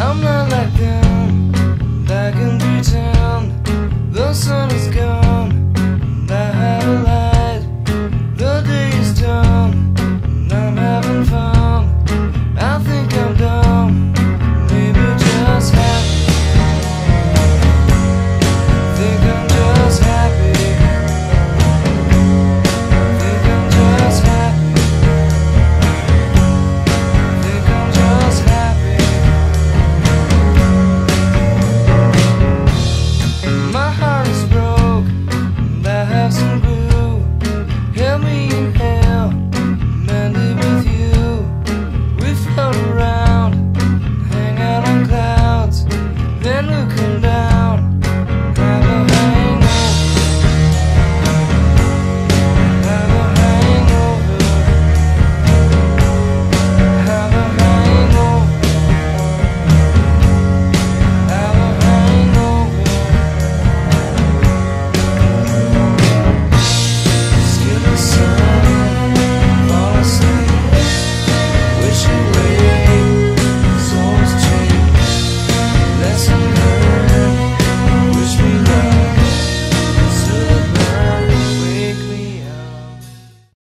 I'm not like them.